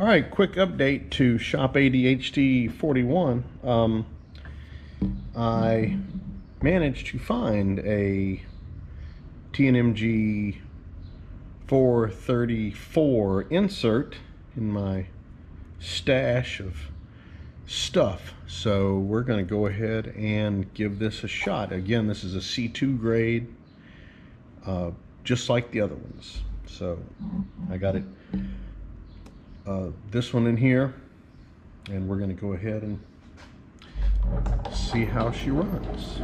All right, quick update to Shop ADHD 41. Um, I managed to find a TNMG 434 insert in my stash of stuff. So we're going to go ahead and give this a shot. Again, this is a C2 grade, uh, just like the other ones. So I got it, uh, this one in here, and we're going to go ahead and see how she runs.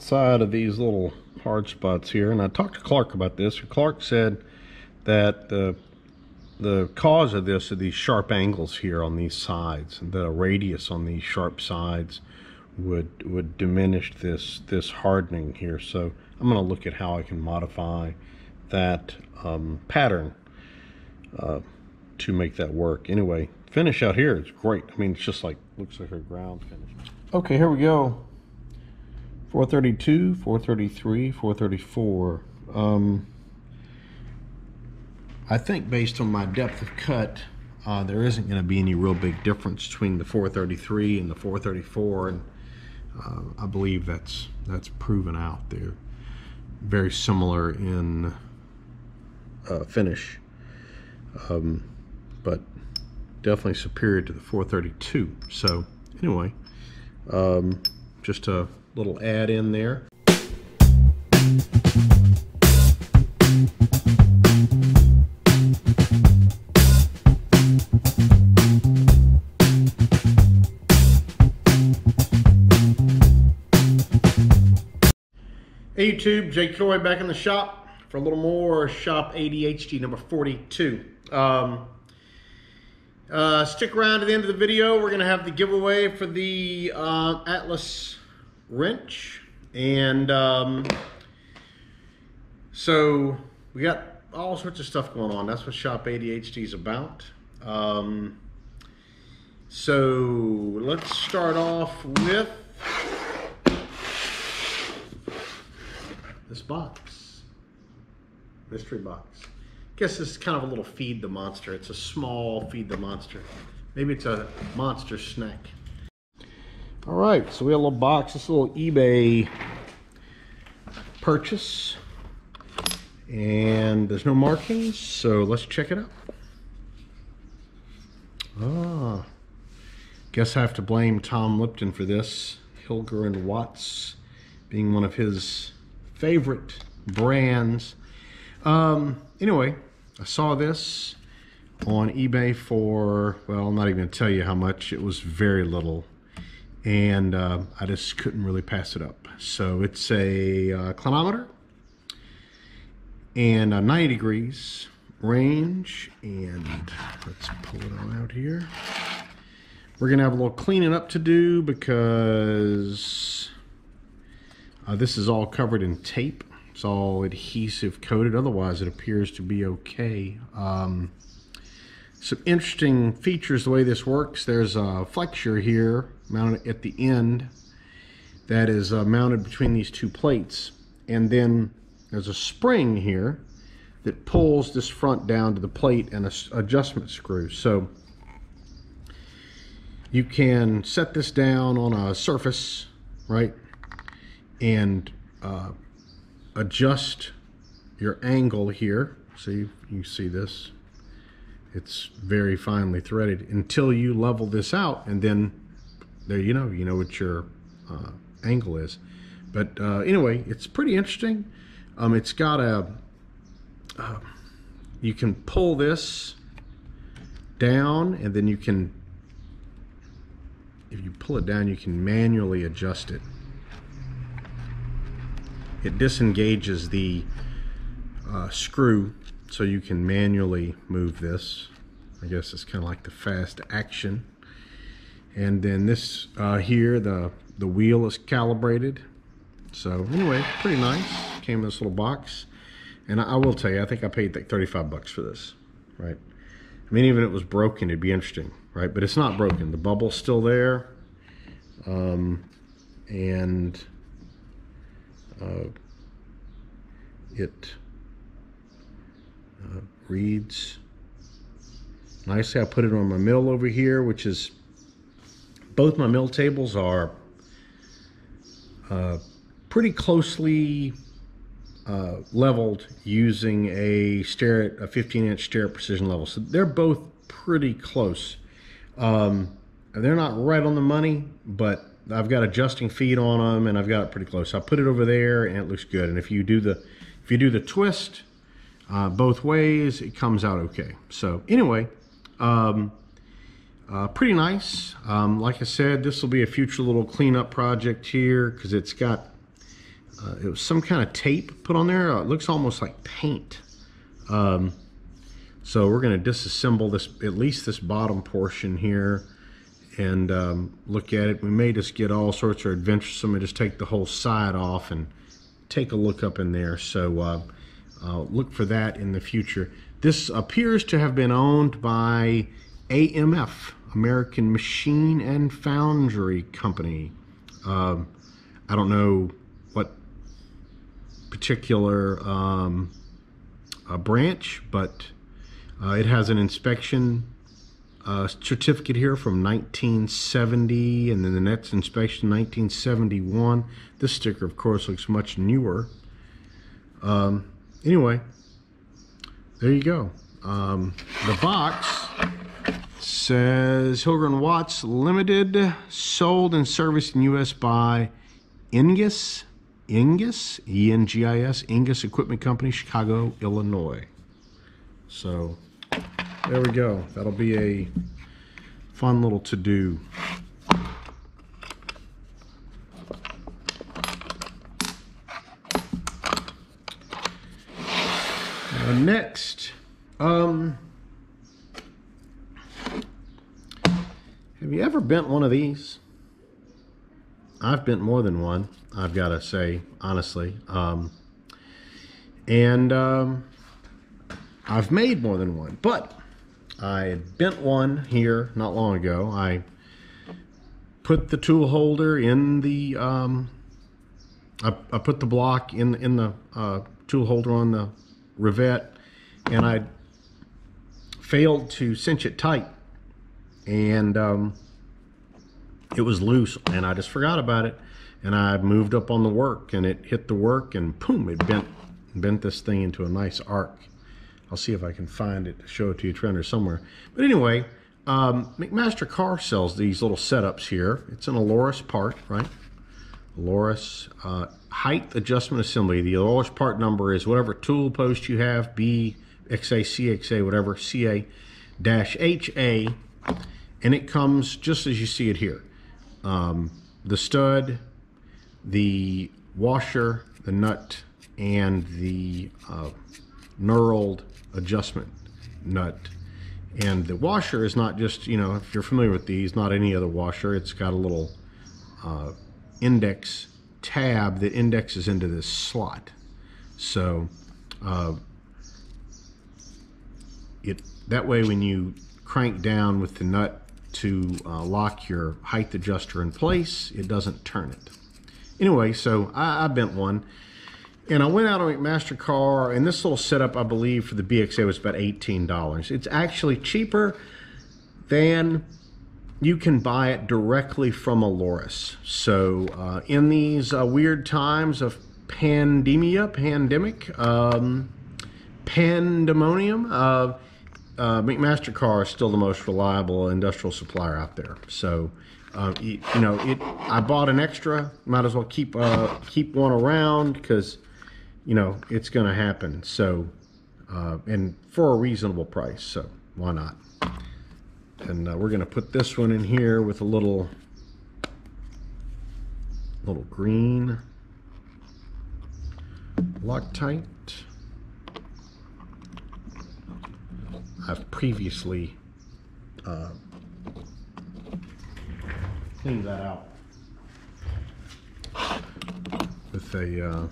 Outside of these little hard spots here, and I talked to Clark about this, Clark said that the the cause of this are these sharp angles here on these sides, and radius on these sharp sides would would diminish this this hardening here. So I'm going to look at how I can modify that um, pattern uh, to make that work. Anyway, finish out here is great. I mean, it's just like looks like a ground finish. Okay, here we go. 432, 433, 434. Um, I think based on my depth of cut, uh, there isn't going to be any real big difference between the 433 and the 434, and uh, I believe that's that's proven out. They're very similar in uh, finish, um, but definitely superior to the 432. So anyway, um, just a little add in there. Hey YouTube, JT Kilroy back in the shop for a little more Shop ADHD number 42. Um, uh, stick around to the end of the video. We're going to have the giveaway for the uh, Atlas wrench. And um, so we got all sorts of stuff going on. That's what Shop ADHD is about. Um, so let's start off with this box, mystery box. Guess this is kind of a little feed the monster. It's a small feed the monster. Maybe it's a monster snack. All right, so we have a little box, this little eBay purchase. And there's no markings, so let's check it out. Ah, guess I have to blame Tom Lipton for this. Hilger and Watts being one of his favorite brands. Um, anyway, I saw this on eBay for, well, I'm not even going to tell you how much. It was very little. And uh, I just couldn't really pass it up. So it's a uh, clinometer and uh, 90 degrees range. And let's pull it on out here. We're to have a little cleaning up to do because uh, this is all covered in tape. It's all adhesive coated. Otherwise, it appears to be okay. Um, some interesting features the way this works. There's a flexure here mounted at the end that is uh, mounted between these two plates. And then there's a spring here that pulls this front down to the plate and a adjustment screw. So you can set this down on a surface, right? And uh, adjust your angle here. See, you see this it's very finely threaded until you level this out and then there you know you know what your uh, angle is but uh, anyway it's pretty interesting um, it's got a uh, you can pull this down and then you can if you pull it down you can manually adjust it it disengages the uh, screw so you can manually move this. I guess it's kind of like the fast action. And then this uh, here, the, the wheel is calibrated. So anyway, pretty nice. Came in this little box. And I, I will tell you, I think I paid like 35 bucks for this, right? I mean, even if it was broken, it'd be interesting, right? But it's not broken. The bubble's still there. Um, and uh, it uh, reads nicely. I put it on my mill over here, which is both my mill tables are uh, pretty closely uh, leveled using a a 15 inch Starrett precision level. So they're both pretty close. Um, they're not right on the money, but I've got adjusting feet on them and I've got it pretty close. I put it over there and it looks good. And if you do the, if you do the twist, uh, both ways, it comes out okay. So anyway, um, uh, pretty nice. Um, like I said, this will be a future little cleanup project here because it's got uh, it was some kind of tape put on there. Uh, it looks almost like paint. Um, so we're going to disassemble this, at least this bottom portion here and um, look at it. We may just get all sorts of adventuresome and just take the whole side off and take a look up in there. So uh, uh, look for that in the future. This appears to have been owned by AMF, American Machine and Foundry Company. Um, I don't know what particular um, branch, but uh, it has an inspection uh, certificate here from 1970, and then the next inspection 1971. This sticker, of course, looks much newer. Um, anyway, there you go. Um, the box says Hilger and Watts Limited, sold and serviced in U.S. by Engis, Engis, E-N-G-I-S, Engis Equipment Company, Chicago, Illinois. So there we go. That'll be a fun little to-do. Uh, next, um, have you ever bent one of these? I've bent more than one, I've got to say, honestly. Um, and um, I've made more than one, but I bent one here not long ago. I put the tool holder in the, um, I, I, put the block in, in the uh, tool holder on the rivet and I failed to cinch it tight and um, it was loose and I just forgot about it and I moved up on the work and it hit the work and boom it bent bent this thing into a nice arc. I'll see if I can find it to show it to you Trender somewhere. But anyway um, McMaster-Carr sells these little setups here. It's an Aloris part right? Aloris uh, height adjustment assembly. The Aloris part number is whatever tool post you have, B, XA, CXA, whatever, CA dash HA, and it comes just as you see it here. Um, the stud, the washer, the nut, and the uh, knurled adjustment nut. And the washer is not just, you know, if you're familiar with these, not any other washer. It's got a little uh, index tab that indexes into this slot. So uh, it that way when you crank down with the nut to uh, lock your height adjuster in place, it doesn't turn it. Anyway, so I, I bent one. And I went out on MasterCar, and this little setup, I believe, for the BXA was about $18. It's actually cheaper than you can buy it directly from Aloris. So uh, in these uh, weird times of pandemia, pandemic, um, pandemonium, uh, uh, McMaster-Carr is still the most reliable industrial supplier out there. So, uh, you, you, know, it. I bought an extra. Might as well keep uh, keep one around because, you know, it's going to happen. So, uh, and for a reasonable price. So why not? And uh, we're going to put this one in here with a little little green Loctite. I've previously uh, cleaned that out with a uh,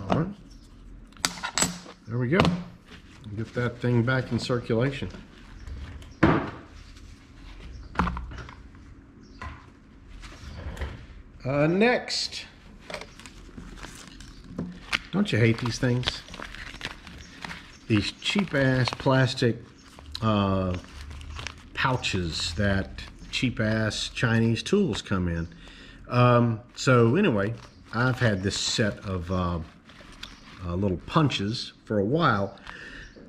all right. There we go. Get that thing back in circulation Uh, next. Don't you hate these things? These cheap ass plastic uh, pouches that cheap ass Chinese tools come in. Um, so anyway, I've had this set of uh, uh, little punches for a while,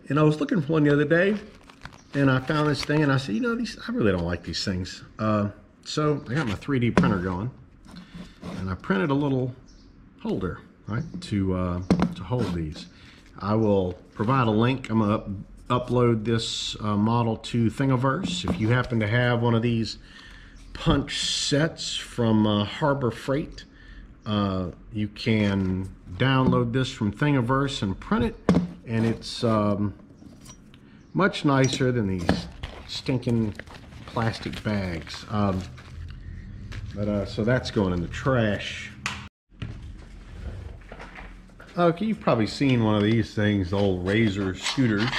and I was looking for one the other day, and I found this thing, and I said, you know, these I really don't like these things. Uh, so I got my 3D printer going and I printed a little holder, right, to, uh, to hold these. I will provide a link. I'm gonna up, upload this uh, model to Thingiverse. If you happen to have one of these punch sets from uh, Harbor Freight, uh, you can download this from Thingiverse and print it, and it's um, much nicer than these stinking plastic bags. Um, but uh, so that's going in the trash. Okay, you've probably seen one of these things, the old Razor scooters.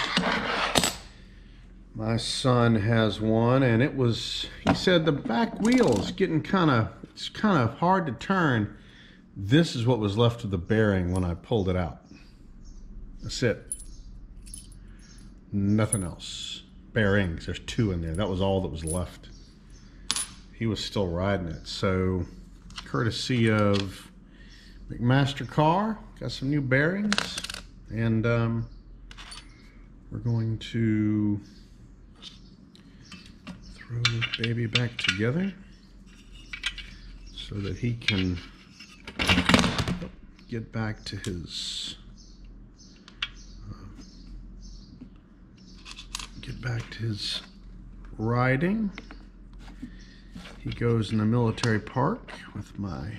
My son has one, and it was, he said the back wheel's getting kind of, it's kind of hard to turn. This is what was left of the bearing when I pulled it out. That's it. Nothing else. Bearings, there's two in there. That was all that was left he was still riding it. So, courtesy of McMaster-Carr, got some new bearings, and um, we're going to throw this baby back together so that he can get back to his uh, get back to his riding. He goes in the military park with my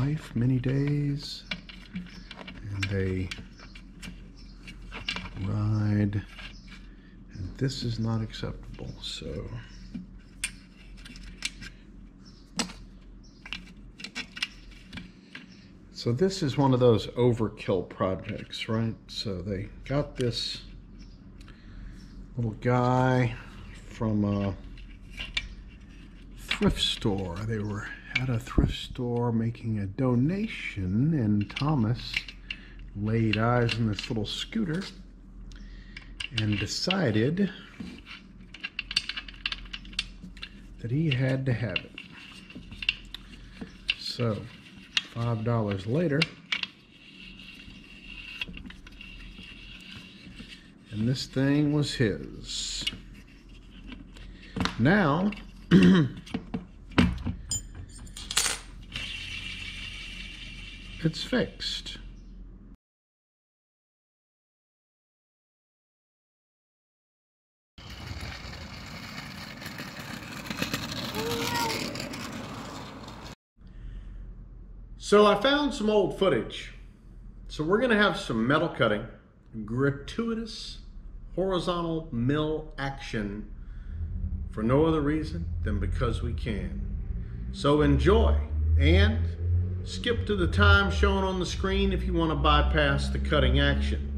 wife many days and they ride and this is not acceptable so. So this is one of those overkill projects right? So they got this little guy from uh, thrift store. They were at a thrift store making a donation, and Thomas laid eyes on this little scooter and decided that he had to have it. So, five dollars later, and this thing was his. Now, it's fixed. So I found some old footage. So we're going to have some metal cutting, gratuitous horizontal mill action for no other reason than because we can. So enjoy and skip to the time shown on the screen if you want to bypass the cutting action.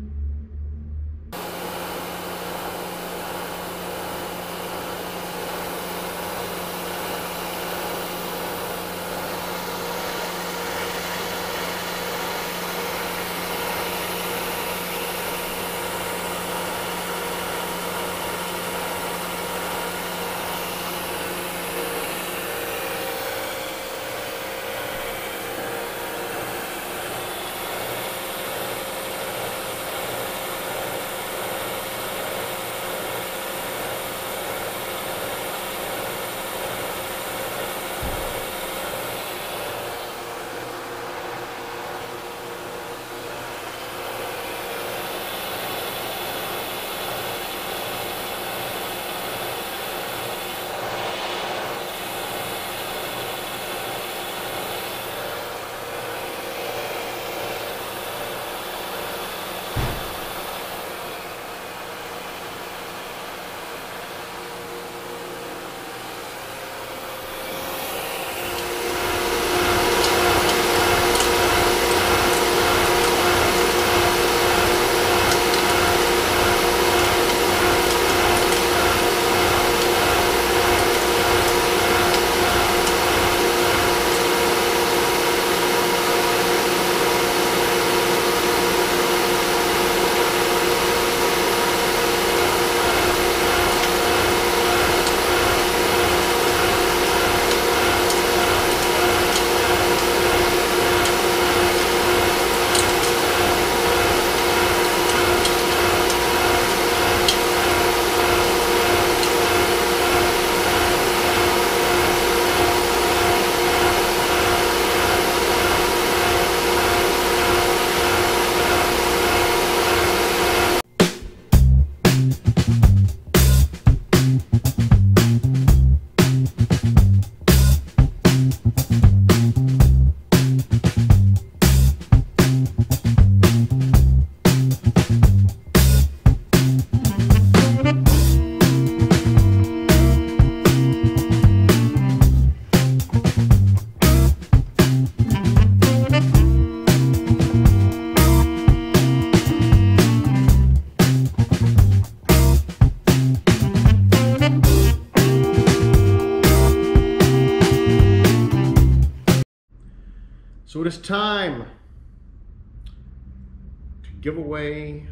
Give away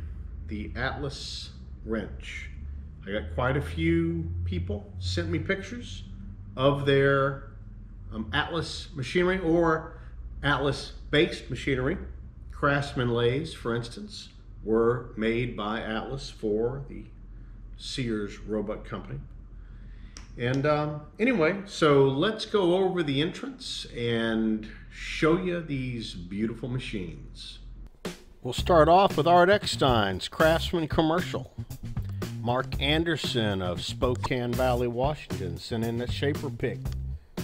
the Atlas wrench. I got quite a few people sent me pictures of their um, Atlas machinery or Atlas based machinery. Craftsman lathes, for instance, were made by Atlas for the Sears Roebuck Company. And um, anyway, so let's go over the entrance and show you these beautiful machines. We'll start off with Art Eckstein's Craftsman Commercial. Mark Anderson of Spokane Valley, Washington sent in a shaper pick.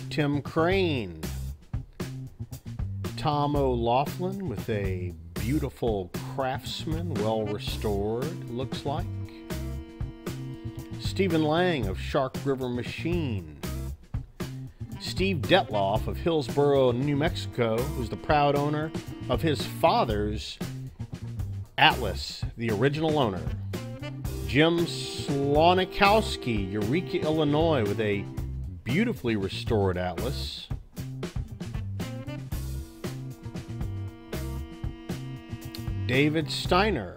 Tim Crane. Tom O'Laughlin with a beautiful Craftsman, well restored, looks like. Stephen Lang of Shark River Machine. Steve Detloff of Hillsboro, New Mexico, who's the proud owner of his father's Atlas, the original owner. Jim Slonikowski, Eureka, Illinois, with a beautifully restored Atlas. David Steiner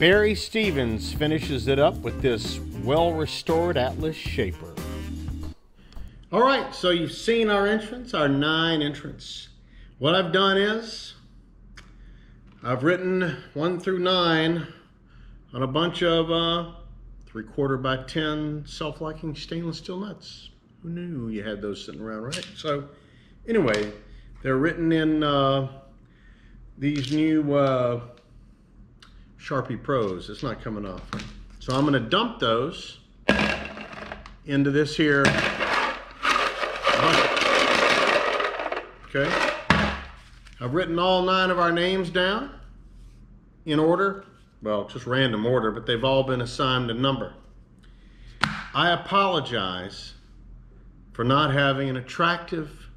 Barry Stevens finishes it up with this well restored Atlas Shaper. All right, so you've seen our entrance, our nine entrance. What I've done is I've written one through nine on a bunch of uh, three quarter by 10 self-locking stainless steel nuts. Who knew you had those sitting around, right? So anyway, they're written in uh, these new uh, Sharpie Pros. It's not coming off. So I'm gonna dump those into this here. Okay. I've written all nine of our names down in order. Well, just random order, but they've all been assigned a number. I apologize for not having an attractive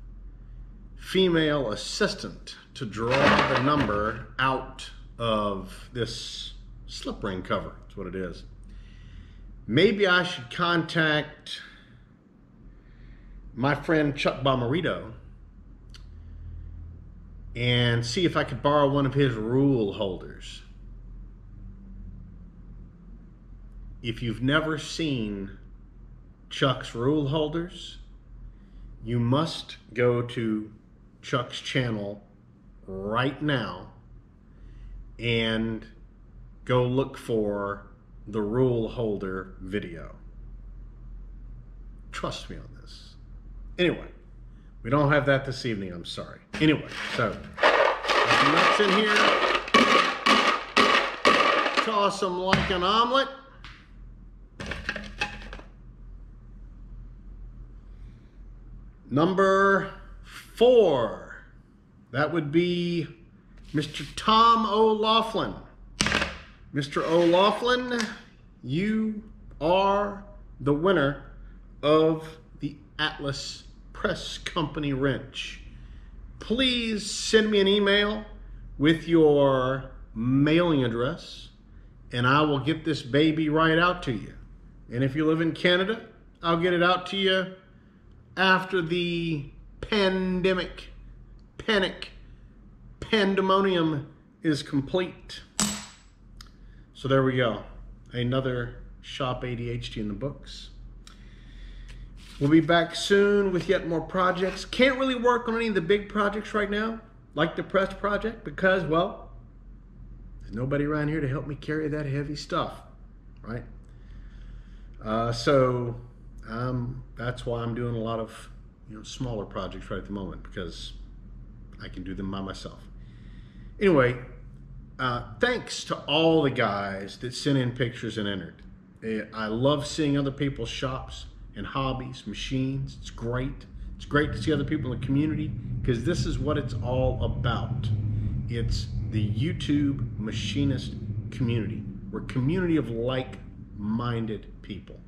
female assistant to draw the number out of this slip ring cover. That's what it is. Maybe I should contact my friend Chuck Bomarito and see if I could borrow one of his rule holders. If you've never seen Chuck's rule holders, you must go to Chuck's channel right now and go look for the rule holder video. Trust me on this. Anyway, we don't have that this evening, I'm sorry. Anyway, so nuts in here. Toss them like an omelet. Number four, that would be Mr. Tom O'Laughlin. Mr. O'Laughlin, you are the winner of the Atlas Press Company wrench. Please send me an email with your mailing address and I will get this baby right out to you. And if you live in Canada, I'll get it out to you after the pandemic, panic, pandemonium is complete. So there we go. Another Shop ADHD in the books. We'll be back soon with yet more projects. Can't really work on any of the big projects right now, like the press project, because, well, there's nobody around here to help me carry that heavy stuff, right? Uh, so um, that's why I'm doing a lot of you know smaller projects right at the moment because I can do them by myself. Anyway, uh, thanks to all the guys that sent in pictures and entered. Eh, I love seeing other people's shops and hobbies, machines. It's great. It's great to see other people in the community because this is what it's all about. It's the YouTube machinist community. We're a community of like-minded people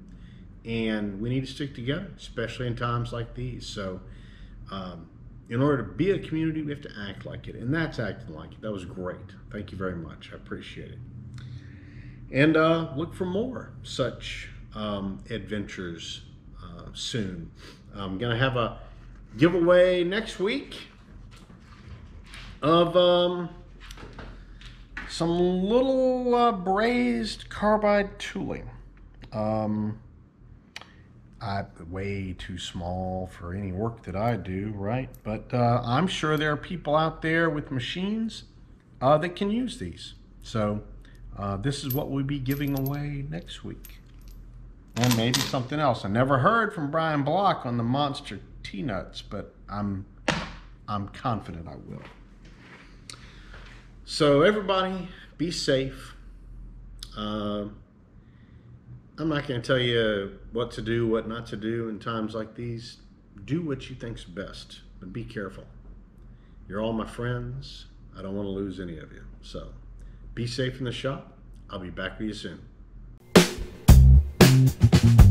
and we need to stick together, especially in times like these. So, um, in order to be a community, we have to act like it, and that's acting like it. That was great. Thank you very much. I appreciate it. And uh, look for more such um, adventures uh, soon. I'm going to have a giveaway next week of um, some little uh, brazed carbide tooling. Um, I way too small for any work that I do, right? But uh, I'm sure there are people out there with machines uh, that can use these. So uh, this is what we'll be giving away next week. And maybe something else. I never heard from Brian Block on the Monster T-Nuts, but I'm, I'm confident I will. So everybody, be safe. Uh, I'm not going to tell you what to do, what not to do in times like these. Do what you think's best, but be careful. You're all my friends. I don't want to lose any of you. So be safe in the shop. I'll be back with you soon. Thank you.